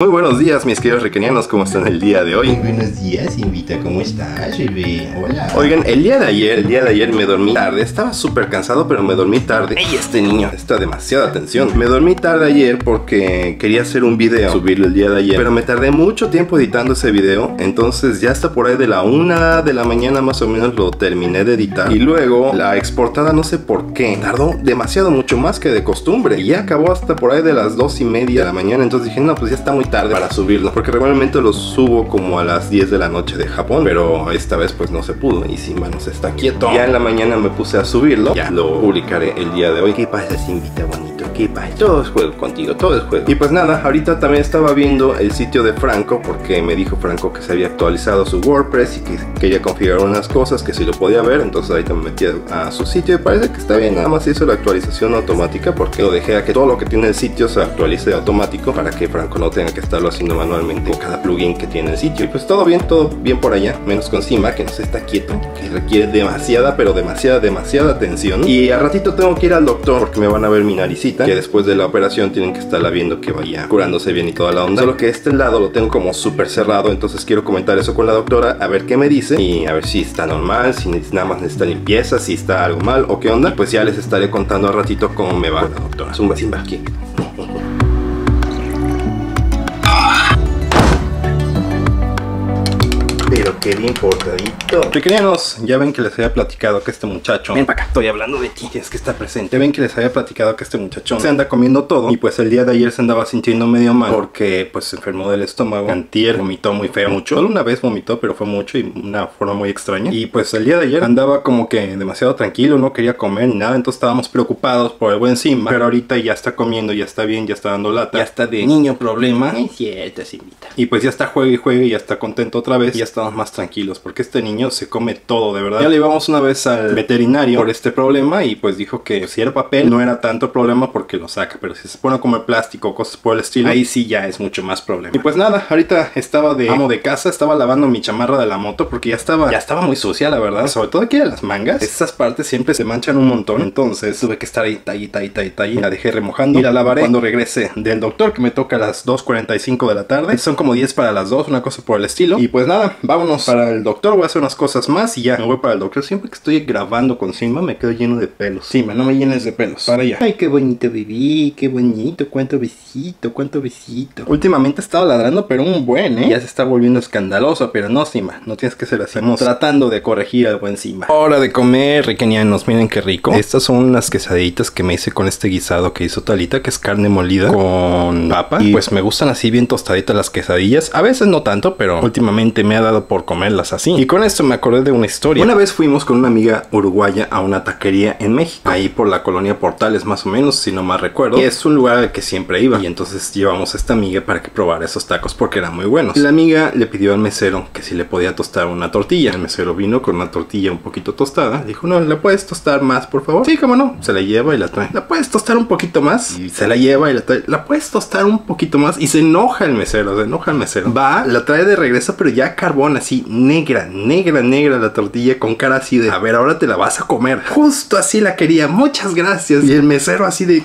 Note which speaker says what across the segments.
Speaker 1: Muy buenos días, mis queridos requenianos, ¿cómo están el día de hoy?
Speaker 2: Muy buenos días, Invita, ¿cómo estás, bebé? Hola.
Speaker 1: Oigan, el día de ayer, el día de ayer me dormí tarde, estaba súper cansado, pero me dormí tarde. ¡Ey, este niño! Está demasiada atención. Me dormí tarde ayer porque quería hacer un video, subirlo el día de ayer, pero me tardé mucho tiempo editando ese video, entonces ya hasta por ahí de la una de la mañana más o menos lo terminé de editar. Y luego la exportada no sé por qué, tardó demasiado, mucho más que de costumbre. Y ya acabó hasta por ahí de las dos y media de la mañana, entonces dije, no, pues ya está muy tarde para subirlo. Porque regularmente lo subo como a las 10 de la noche de Japón. Pero esta vez pues no se pudo. Y si manos está quieto. Ya en la mañana me puse a subirlo. Ya lo publicaré el día de hoy.
Speaker 2: ¿Qué pasa, Invita bonito? ¿Qué pasa?
Speaker 1: Todo es juego contigo, todo es juego. Y pues nada, ahorita también estaba viendo el sitio de Franco porque me dijo Franco que se había actualizado su WordPress y que quería configurar unas cosas que si lo podía ver. Entonces ahorita me metí a su sitio y parece que está bien. Nada más hizo la actualización automática porque lo dejé a que todo lo que tiene el sitio se actualice automático para que Franco no tenga que estarlo haciendo manualmente cada plugin que tiene el sitio. Y pues todo bien, todo bien por allá, menos con Simba que no se está quieto, que requiere demasiada, pero demasiada, demasiada atención. Y a ratito tengo que ir al doctor porque me van a ver mi naricita, que después de la operación tienen que estarla viendo que vaya curándose bien y toda la onda. Solo que este lado lo tengo como súper cerrado, entonces quiero comentar eso con la doctora, a ver qué me dice y a ver si está normal, si nada más necesita limpieza, si está algo mal o qué onda. pues ya les estaré contando a ratito cómo me va la doctora. Zumba Simba aquí.
Speaker 2: Pero qué bien portadito.
Speaker 1: Pequeñanos, ya ven que les había platicado que este muchacho. Ven para acá, estoy hablando de ti, tienes que estar presente. Ya ven que les había platicado que este muchacho se anda comiendo todo. Y pues el día de ayer se andaba sintiendo medio mal porque pues se enfermó del estómago. Antier vomitó muy feo, mucho. Solo una vez vomitó, pero fue mucho y una forma muy extraña. Y pues el día de ayer andaba como que demasiado tranquilo, no quería comer ni nada. Entonces estábamos preocupados por el buen Simba. Pero ahorita ya está comiendo, ya está bien, ya está dando lata. Ya está de niño problema.
Speaker 2: Es cierto, Simbita.
Speaker 1: Y pues ya está juegue y juegue y ya está contento otra vez. Y ya está más tranquilos porque este niño se come todo, de verdad. Ya le íbamos una vez al veterinario por este problema y pues dijo que si era papel no era tanto problema porque lo saca, pero si se pone a comer plástico o cosas por el estilo, ahí sí ya es mucho más problema. Y pues nada, ahorita estaba de amo de casa, estaba lavando mi chamarra de la moto porque ya estaba, ya estaba muy sucia, la verdad. Sobre todo aquí de las mangas, estas partes siempre se manchan un montón, entonces tuve que estar ahí, tallita, tallita, tallita, la dejé remojando y la lavaré cuando regrese del doctor que me toca a las 2.45 de la tarde. Son como 10 para las 2, una cosa por el estilo. Y pues nada, vámonos para el doctor, voy a hacer unas cosas más y ya me voy para el doctor. Siempre que estoy grabando con Simba me quedo lleno de pelos. Simba, no me llenes de pelos. Para allá.
Speaker 2: Ay, qué bonito bebé, qué bonito, cuánto besito, cuánto besito.
Speaker 1: Últimamente he estado ladrando, pero un buen, ¿eh? Ya se está volviendo escandaloso, pero no, Simba, no tienes que ser así. Estamos tratando de corregir al buen Simba. Hora de comer, riquenianos, miren qué rico. Estas son unas quesaditas que me hice con este guisado que hizo Talita, que es carne molida con papa. Y pues me gustan así bien tostaditas las quesadillas. A veces no tanto, pero últimamente me ha dado por comerlas así. Y con esto me acordé de una historia. Una vez fuimos con una amiga uruguaya a una taquería en México, ahí por la colonia Portales más o menos, si no mal recuerdo. Y es un lugar al que siempre iba. Y entonces llevamos a esta amiga para que probara esos tacos porque eran muy buenos. La amiga le pidió al mesero que si le podía tostar una tortilla. El mesero vino con una tortilla un poquito tostada. Dijo, no, ¿le puedes tostar más, por favor? Sí, cómo no. Se la lleva y la trae. ¿La puedes tostar un poquito más? Y se la lleva y la trae. ¿La puedes tostar un poquito más? Y se enoja el mesero, se enoja el mesero. Va, la trae de regreso, pero ya carbón así, negra, negra, negra la tortilla con cara así de, a ver, ahora te la vas a comer. Justo así la quería, muchas gracias. Y el mesero así de,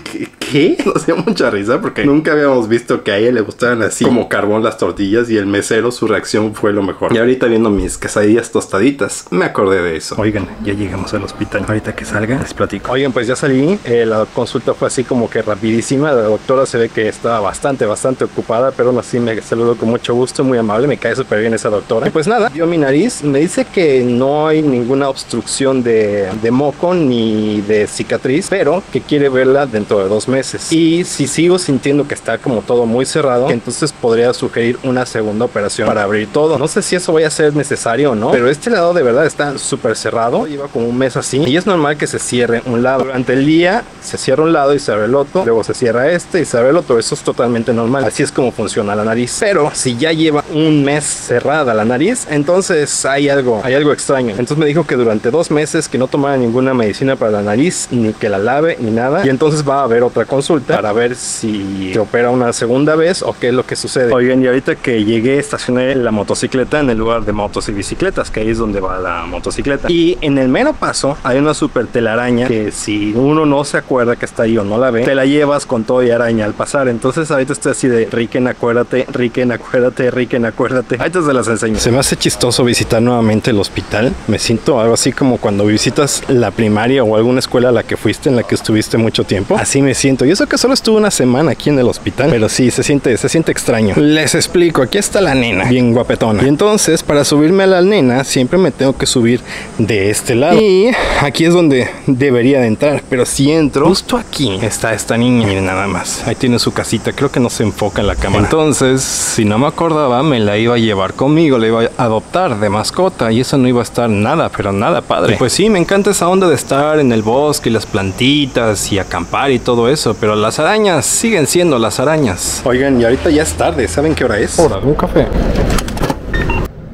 Speaker 1: ¿qué? Nos dio mucha risa porque nunca habíamos visto que a ella le gustaban así como carbón las tortillas y el mesero su reacción fue lo mejor. Y ahorita viendo mis quesadillas tostaditas, me acordé de eso. Oigan, ya llegamos al hospital. Ahorita que salga, les platico. Oigan, pues ya salí. Eh, la consulta fue así como que rapidísima. La doctora se ve que estaba bastante, bastante ocupada, pero aún así me saludó con mucho gusto, muy amable. Me cae súper bien esa doctora. Y pues nada, vio mi nariz. Me dice que no hay ninguna obstrucción de, de moco ni de cicatriz, pero que quiere verla dentro de dos meses. Y si sigo sintiendo que está como todo muy cerrado, entonces podría sugerir una segunda operación para abrir todo. No sé si eso vaya a ser necesario o no, pero este lado de verdad está súper cerrado. Lleva como un mes así y es normal que se cierre un lado. Durante el día se cierra un lado y se abre el otro, luego se cierra este y se abre el otro. Eso es totalmente normal. Así es como funciona la nariz. Pero si ya lleva un mes cerrada la nariz, entonces hay algo, hay algo extraño. Entonces me dijo que durante dos meses que no tomara ninguna medicina para la nariz, ni que la lave, ni nada. Y entonces va a haber otra consulta para ver si se opera una segunda vez o qué es lo que sucede. Oigan, y ahorita que llegué, estacioné la motocicleta en el lugar de motos y bicicletas, que ahí es donde va la motocicleta. Y en el mero paso hay una super telaraña que si uno no se acuerda que está ahí o no la ve, te la llevas con todo y araña al pasar. Entonces ahorita estoy así de Riken, acuérdate, Riken, acuérdate, Riken, acuérdate. Ahí te las enseño. Se me hace chistoso visitar nuevamente el hospital. Me siento algo así como cuando visitas la primaria o alguna escuela a la que fuiste, en la que estuviste mucho tiempo. Así me siento. Y eso que solo estuve una semana aquí en el hospital, pero sí, se siente, se siente extraño. Les explico, aquí está la nena, bien guapetona. Y entonces, para subirme a la nena, siempre me tengo que subir de este lado. Y aquí es donde debería de entrar. Pero si entro, justo aquí está esta niña. Miren nada más. Ahí tiene su casita. Creo que no se enfoca en la cámara. Entonces, si no me acordaba, me la iba a llevar conmigo. La iba a adoptar de mascota. Y eso no iba a estar nada, pero nada padre. pues sí, me encanta esa onda de estar en el bosque y las plantitas y acampar y todo eso. Pero las arañas siguen siendo las arañas. Oigan, y ahorita ya es tarde. ¿Saben qué hora es?
Speaker 3: Hora un café.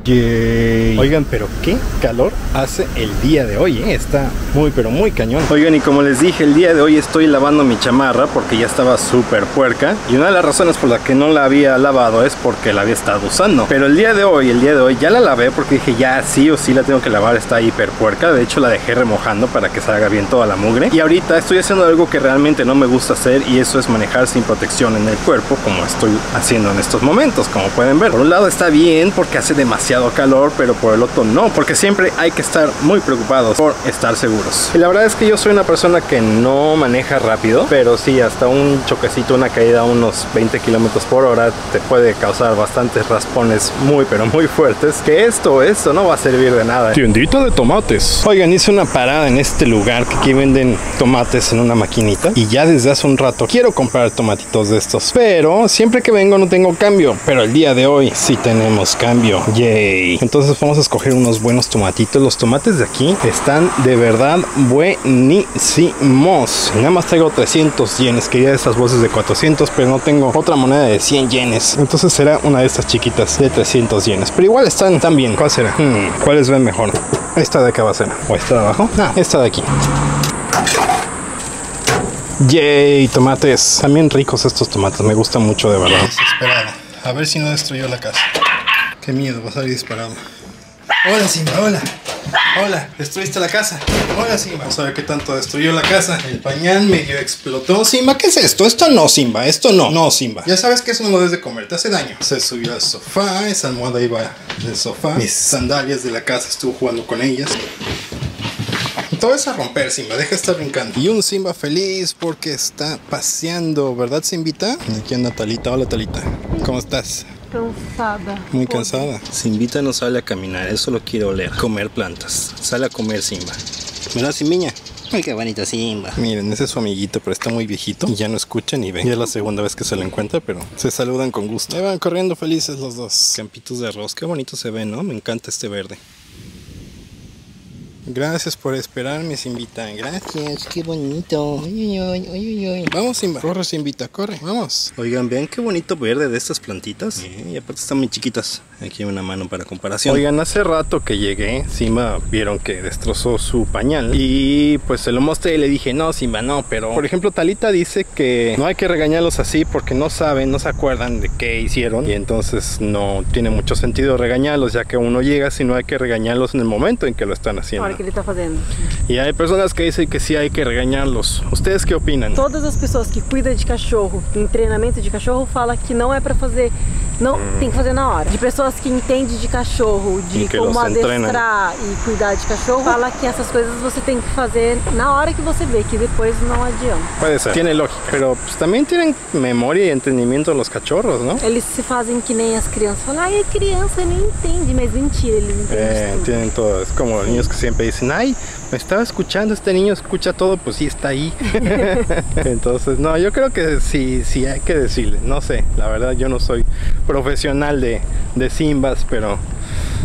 Speaker 1: Oigan, pero qué calor hace el día de hoy, ¿eh? Está muy, pero muy cañón. Oigan, y como les dije, el día de hoy estoy lavando mi chamarra porque ya estaba súper puerca. Y una de las razones por la que no la había lavado es porque la había estado usando. Pero el día de hoy, el día de hoy, ya la lavé porque dije, ya sí o sí la tengo que lavar, está hiper puerca. De hecho, la dejé remojando para que salga bien toda la mugre. Y ahorita estoy haciendo algo que realmente no me gusta hacer y eso es manejar sin protección en el cuerpo, como estoy haciendo en estos momentos, como pueden ver. Por un lado está bien porque hace demasiado calor, pero por el otro no, porque siempre hay que estar muy preocupados por estar seguros. Y la verdad es que yo soy una persona que no maneja rápido, pero sí, hasta un choquecito, una caída a unos 20 kilómetros por hora te puede causar bastantes raspones muy, pero muy fuertes. Que esto, esto no va a servir de nada.
Speaker 3: Tiendita de tomates.
Speaker 1: Oigan, hice una parada en este lugar que aquí venden tomates en una maquinita y ya desde hace un rato quiero comprar tomatitos de estos, pero siempre que vengo no tengo cambio, pero el día de hoy sí tenemos cambio. Entonces vamos a escoger unos buenos tomatitos. Los tomates de aquí están de verdad buenísimos. Nada más traigo 300 yenes. Quería estas bolsas de 400, pero no tengo otra moneda de 100 yenes. Entonces será una de estas chiquitas de 300 yenes. Pero igual están tan bien. ¿Cuál será? Hmm, ¿Cuáles ven mejor? Esta de acá va a ser. ¿O esta de abajo? Ah, esta de aquí. Yay, tomates. También ricos estos tomates. Me gustan mucho de verdad. Desesperado. A ver si no destruyó la casa. Qué miedo, va a salir disparado. Hola Simba, hola. Hola, destruiste la casa. Hola Simba. Vamos a ver qué tanto destruyó la casa. El pañal medio explotó. Simba, ¿qué es esto? Esto no, Simba. Esto no. No, Simba. Ya sabes que eso no lo debes de comer. Te hace daño. Se subió al sofá. Esa almohada iba del sofá. Mis sandalias de la casa estuvo jugando con ellas. Todo es a romper, Simba. Deja de estar brincando. Y un Simba feliz porque está paseando. ¿Verdad, Simbita? Aquí anda Talita. Hola, Talita. ¿Cómo estás?
Speaker 4: Cansada.
Speaker 1: Muy cansada. Simbita no sale a caminar, él solo quiere oler, comer plantas. Sale a comer Simba. ¿Verdad, Simbiña?
Speaker 2: Ay, qué bonito Simba.
Speaker 1: Miren, ese es su amiguito, pero está muy viejito y ya no escucha ni ve. Ya es la segunda vez que se lo encuentra, pero se saludan con gusto. Ahí van corriendo felices los dos. Campitos de arroz, qué bonito se ve, ¿no? Me encanta este verde. Gracias por esperarme, Simbita. Gracias, qué bonito. Uy, uy, uy, uy, Vamos, Simba. Corre, Simbita, corre. Vamos. Oigan, vean qué bonito verde de estas plantitas. y aparte están muy chiquitas. Aquí hay una mano para comparación. Oigan, hace rato que llegué, Simba vieron que destrozó su pañal. Y pues se lo mostré y le dije, no, Simba, no. Pero, por ejemplo, Talita dice que no hay que regañarlos así porque no saben, no se acuerdan de qué hicieron. Y entonces no tiene mucho sentido regañarlos, ya que uno llega, sino hay que regañarlos en el momento en que lo están haciendo.
Speaker 4: Que ele está fazendo.
Speaker 1: E hay pessoas que dizem que sim, hay que regañá-los. Vocês que opinam?
Speaker 4: Todas as pessoas que cuidam de cachorro, em treinamento de cachorro, falam que não é para fazer, não hum. tem que fazer na hora. De pessoas que entendem de cachorro, de como adestrar e cuidar de cachorro, fala que essas coisas você tem que fazer na hora que você vê, que depois não adianta.
Speaker 1: Pode ser, tiene lógica, pero pues, também tem memória e entendimento os cachorros, não?
Speaker 4: Eles se fazem que nem as crianças, falam, ai, criança nem entende, mas mentira, eles entendem
Speaker 1: É,
Speaker 4: tudo.
Speaker 1: tienen todas, como niños que sempre dicen, me estaba escuchando, este niño escucha todo, pues sí está ahí. Entonces, no, yo creo que sí, sí hay que decirle, no sé, la verdad yo no soy profesional de, de Simbas, pero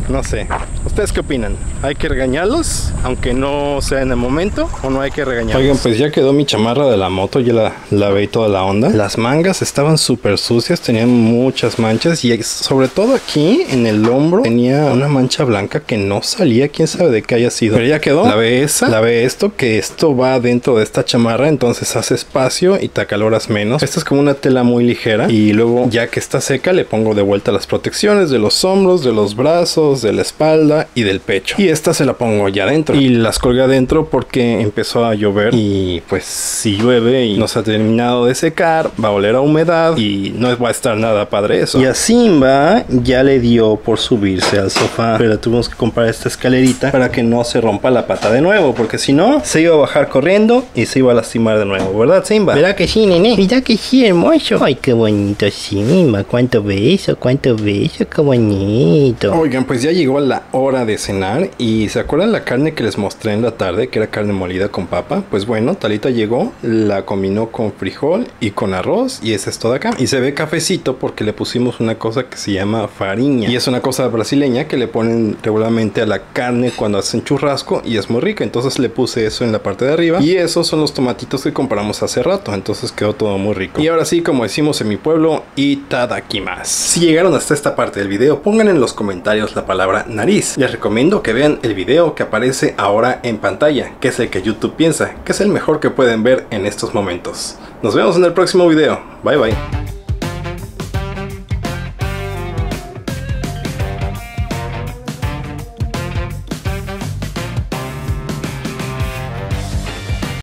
Speaker 1: no sé, ¿Ustedes qué opinan? ¿Hay que regañarlos, aunque no sea en el momento, o no hay que regañarlos? Oigan, pues ya quedó mi chamarra de la moto, ya la lavé toda la onda. Las mangas estaban súper sucias, tenían muchas manchas y sobre todo aquí en el hombro tenía una mancha blanca que no salía, quién sabe de qué haya sido. Pero ya quedó. Lavé esa, lavé esto, que esto va dentro de esta chamarra, entonces hace espacio y te acaloras menos. Esta es como una tela muy ligera y luego ya que está seca le pongo de vuelta las protecciones de los hombros, de los brazos, de la espalda y del pecho. Y esta se la pongo ya adentro y las colgué adentro porque empezó a llover y pues si llueve y no se ha terminado de secar, va a oler a humedad y no va a estar nada padre eso. Y a Simba ya le dio por subirse al sofá, pero tuvimos que comprar esta escalerita para que no se rompa la pata de nuevo, porque si no se iba a bajar corriendo y se iba a lastimar de nuevo, ¿verdad Simba?
Speaker 2: ¿Verdad que sí, nene? ¿Verdad que sí, hermoso? Ay, qué bonito Simba, cuánto beso, cuánto beso, qué bonito.
Speaker 1: Oigan, pues ya llegó la hora de cenar y ¿se acuerdan la carne que les mostré en la tarde, que era carne molida con papa? Pues bueno, Talita llegó, la combinó con frijol y con arroz y esa es toda acá. Y se ve cafecito porque le pusimos una cosa que se llama fariña y es una cosa brasileña que le ponen regularmente a la carne cuando hacen churrasco y es muy rica. Entonces le puse eso en la parte de arriba y esos son los tomatitos que compramos hace rato. Entonces quedó todo muy rico. Y ahora sí, como decimos en mi pueblo, itadakimasu. Si llegaron hasta esta parte del video, pongan en los comentarios la palabra nariz. Les recomiendo que vean el video que aparece ahora en pantalla, que es el que YouTube piensa que es el mejor que pueden ver en estos momentos. Nos vemos en el próximo video. Bye bye.